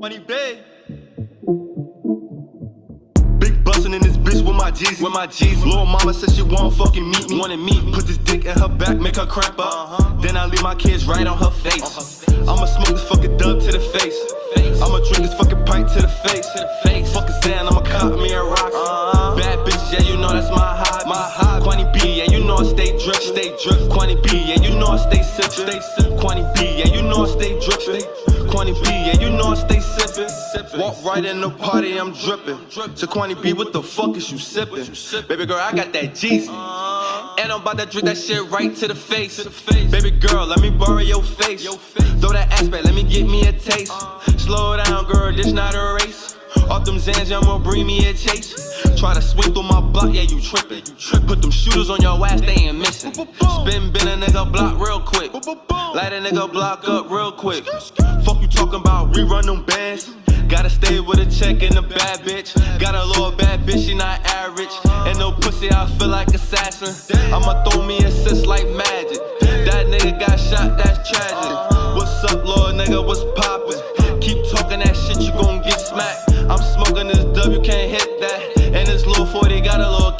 Money big. Big bustin' in this bitch with my G's, with my G's. Little mama said she want fucking meet me, wanna meet me. Put this dick in her back, make her cramp up. Uh-huh. Then I leave my kids right on her face. I'ma smoke this fucking dub to the face. I'ma drink this fucking pint to the face. Fuck a Zan, I'ma cop me a rock. Uh-huh. Bad bitches, yeah, you know that's my high, my high. QuanieB, yeah, you know I stay drip, stay drip. QuanieB, yeah, you know I stay sip, stay sip. QuanieB, yeah, you know I stay drip, stay QuanieB, yeah, you know I stay sippin'. Walk right in the party, I'm drippin'. So QuanieB, what the fuck is you sippin'? Baby girl, I got that Jeezy. And I'm about to drink that shit right to the face. Baby girl, let me borrow your face. Throw that ass back, let me get me a taste. Slow down, girl, this not a race. Off them Zans, I'ma bring me a chase. Try to swing through my block, yeah, you trippin'. Put them shooters on your ass, they ain't missing. Spin, bend a nigga block. Light a nigga block up real quick. Fuck you talking about, rerun them bands. Gotta stay with a check and a bad bitch. Got a little bad bitch, she not average. And no pussy, I feel like assassin. I'ma throw me assists like magic. That nigga got shot, that's tragic. What's up, little nigga, what's poppin'? Keep talking that shit, you gon' get smacked.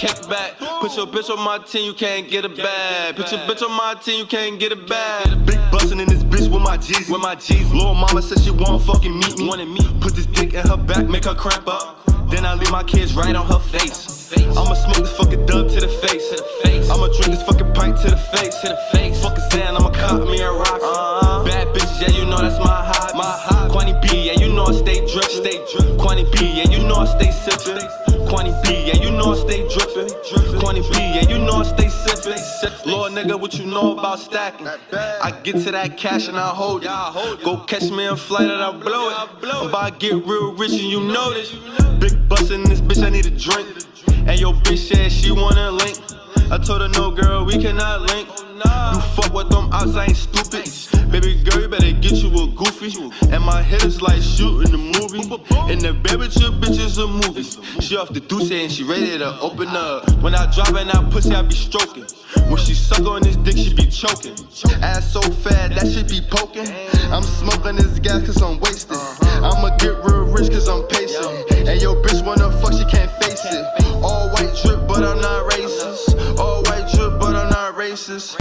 A little. Put your bitch on my team, you can't get it bad. Put your bitch on my team, you can't get it bad. Big bustin' in this bitch with my G's, with my G's. Little mama said she want fucking meet me, wanna meet. Put this dick in her back, make her cramp up. Then I leave my kids right on her face. I'ma smoke this fucking dub to the face. I'ma drink this fucking pint to the face. Fuck a Zan, I'ma cop me a rock. Uh-huh. Bad bitches, yeah, you know that's my high. My high. Quantity B, yeah, you know I stay drip, stay drip. QuanieB, yeah, you know I stay sippin'. QuanieB, yeah, you know I stay drippin'. QuanieB, yeah, you know I stay sippin'. Lord nigga, what you know about stacking? I get to that cash and I hold it. Go catch me in flight and I blow it. I'm about to get real rich and you know this. Big bustin' this bitch, I need a drink. And your bitch said she wanna link. I told her no girl, we cannot link. You fuck with them ops, I ain't stupid. Baby girl, you better get you a goofy. And my head is like shooting the movie. And the with your bitch. She off the deuce and she ready to open up. When I drop in that pussy, I be stroking. When she suck on this dick, she be choking. Ass so fat, that shit be poking. I'm smoking this gas cause I'm wasted. I'ma get real rich cause I'm patient. And your bitch wanna fuck, she can't face it. All white drip, but I'm not racist. All white drip, but I'm not racist.